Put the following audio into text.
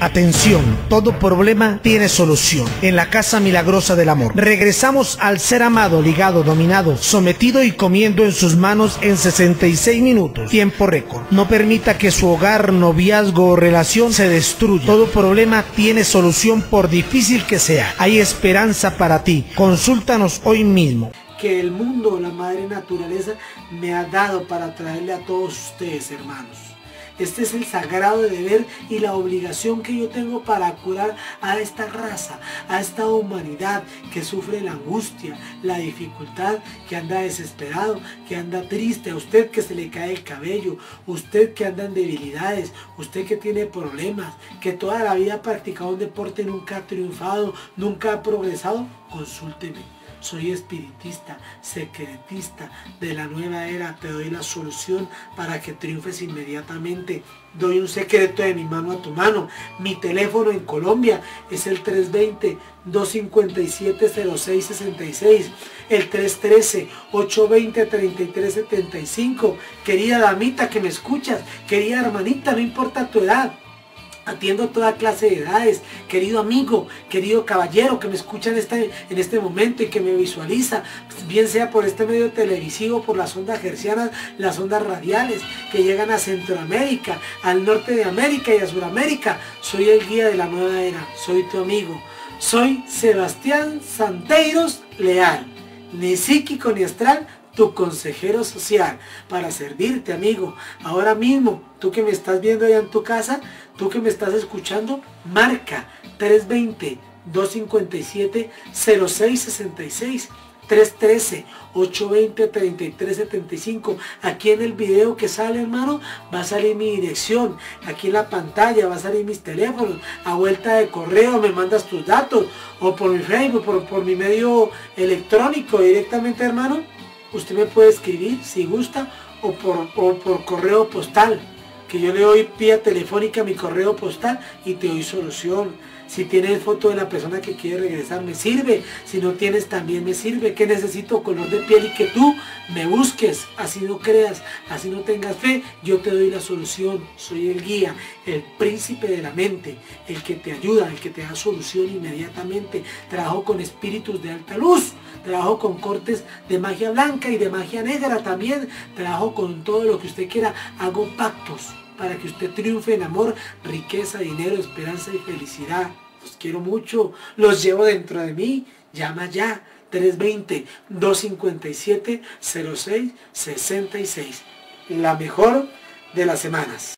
Atención, todo problema tiene solución. En la Casa Milagrosa del Amor. Regresamos al ser amado, ligado, dominado, sometido y comiendo en sus manos en 66 minutos. Tiempo récord. No permita que su hogar, noviazgo o relación se destruya. Todo problema tiene solución por difícil que sea. Hay esperanza para ti. Consúltanos hoy mismo que el mundo, la madre naturaleza, me ha dado para traerle a todos ustedes, hermanos. Este es el sagrado deber y la obligación que yo tengo para curar a esta raza, a esta humanidad que sufre la angustia, la dificultad, que anda desesperado, que anda triste, a usted que se le cae el cabello, usted que anda en debilidades, usted que tiene problemas, que toda la vida ha practicado un deporte, nunca ha triunfado, nunca ha progresado, consúlteme soy espiritista, secretista de la nueva era. Te doy la solución para que triunfes inmediatamente. Doy un secreto de mi mano a tu mano. Mi teléfono en Colombia es el 320-257-0666. El 313-820-3375. Querida damita que me escuchas, querida hermanita, no importa tu edad. Atiendo toda clase de edades, querido amigo, querido caballero que me escucha en este, en este momento y que me visualiza, bien sea por este medio televisivo, por las ondas gercianas, las ondas radiales que llegan a Centroamérica, al norte de América y a Sudamérica. Soy el guía de la nueva era, soy tu amigo. Soy Sebastián Santeiros Leal, ni psíquico ni astral, tu consejero social, para servirte, amigo. Ahora mismo, tú que me estás viendo allá en tu casa, tú que me estás escuchando, marca 320-257-0666. 313-820-3375. Aquí en el video que sale, hermano, va a salir mi dirección. Aquí en la pantalla va a salir mis teléfonos. A vuelta de correo me mandas tus datos. O por mi Facebook, por, por mi medio electrónico directamente, hermano usted me puede escribir si gusta o por, por correo postal, que yo le doy vía telefónica mi correo postal y te doy solución. Si tienes foto de la persona que quiere regresar, me sirve. Si no tienes, también me sirve. Que necesito color de piel y que tú me busques. Así no creas, así no tengas fe. Yo te doy la solución. Soy el guía, el príncipe de la mente, el que te ayuda, el que te da solución inmediatamente. Trabajo con espíritus de alta luz. Trabajo con cortes de magia blanca y de magia negra también. Trabajo con todo lo que usted quiera. Hago pactos para que usted triunfe en amor, riqueza, dinero, esperanza y felicidad. Los quiero mucho, los llevo dentro de mí. Llama ya 320-257-0666. La mejor de las semanas.